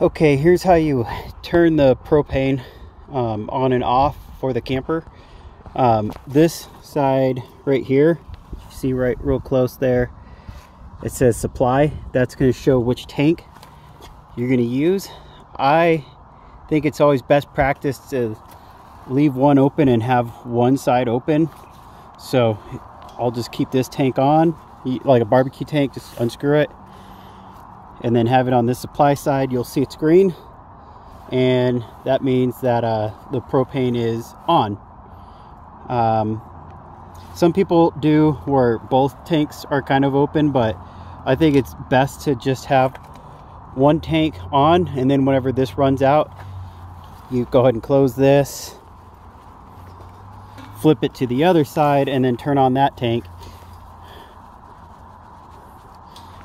Okay, here's how you turn the propane um, on and off for the camper. Um, this side right here, see right real close there, it says supply. That's going to show which tank you're going to use. I think it's always best practice to leave one open and have one side open. So I'll just keep this tank on, like a barbecue tank, just unscrew it. And then have it on this supply side, you'll see it's green. And that means that uh, the propane is on. Um, some people do where both tanks are kind of open, but I think it's best to just have one tank on and then whenever this runs out, you go ahead and close this flip it to the other side and then turn on that tank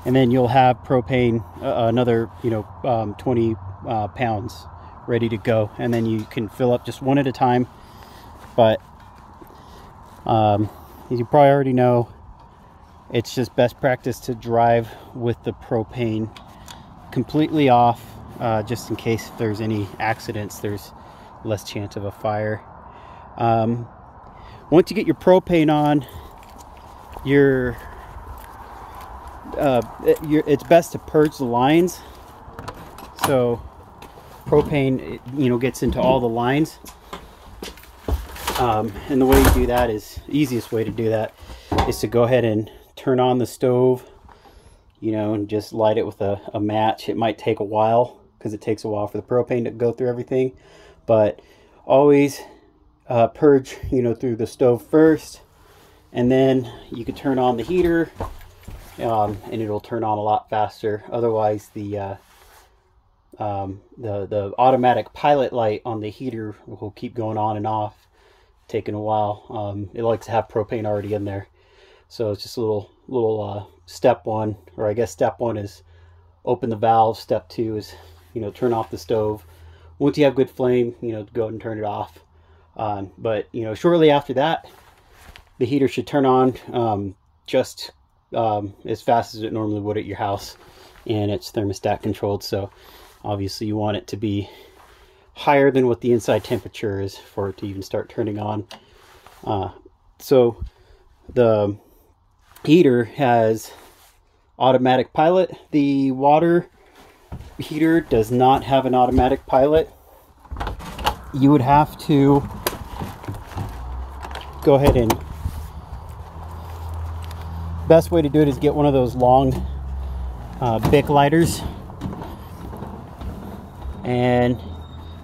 and then you'll have propane uh, another you know um, 20 uh, pounds ready to go. And then you can fill up just one at a time. But um, as you probably already know it's just best practice to drive with the propane completely off uh, just in case if there's any accidents there's less chance of a fire. Um, once you get your propane on, your uh, it, it's best to purge the lines. So propane, you know, gets into all the lines. Um, and the way you do that is easiest way to do that is to go ahead and turn on the stove, you know, and just light it with a, a match. It might take a while because it takes a while for the propane to go through everything, but always uh, purge, you know, through the stove first, and then you can turn on the heater, um, and it'll turn on a lot faster. Otherwise, the uh, um, the the automatic pilot light on the heater will keep going on and off, taking a while. Um, it likes to have propane already in there, so it's just a little little uh, step one, or I guess step one is open the valve. Step two is you know turn off the stove. Once you have good flame, you know go ahead and turn it off. Um, but you know, shortly after that, the heater should turn on um, just um, as fast as it normally would at your house, and it's thermostat controlled. So obviously, you want it to be higher than what the inside temperature is for it to even start turning on. Uh, so the heater has automatic pilot. The water heater does not have an automatic pilot. You would have to go ahead and best way to do it is get one of those long uh, Bic lighters. And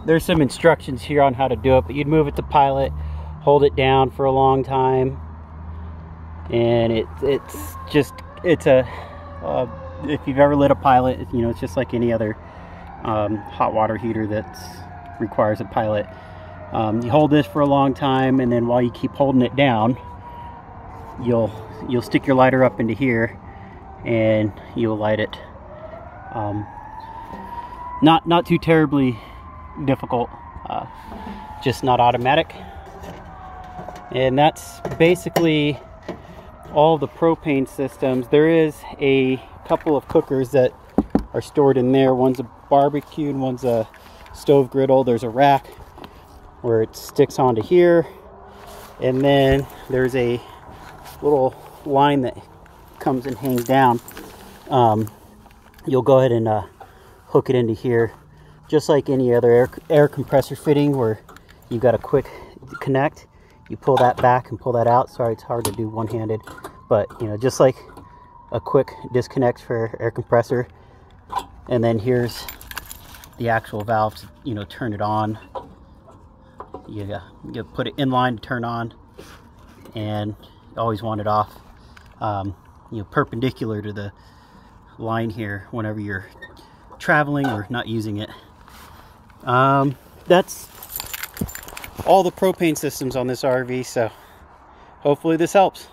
there's some instructions here on how to do it but you'd move it to pilot hold it down for a long time. And it, it's just it's a uh, if you've ever lit a pilot you know it's just like any other um, hot water heater that requires a pilot. Um, you hold this for a long time and then while you keep holding it down, you'll you'll stick your lighter up into here and you'll light it. Um, not not too terribly difficult, uh, just not automatic. And that's basically all the propane systems. There is a couple of cookers that are stored in there. One's a barbecue and one's a stove griddle. There's a rack where it sticks onto here and then there's a little line that comes and hangs down um, you'll go ahead and uh, hook it into here. Just like any other air, air compressor fitting where you've got a quick connect you pull that back and pull that out. Sorry it's hard to do one-handed but you know just like a quick disconnect for air compressor. And then here's the actual valve to you know turn it on. You, uh, you put it in line to turn on. And always want it off um, you know perpendicular to the line here whenever you're traveling or not using it. Um, that's all the propane systems on this RV so hopefully this helps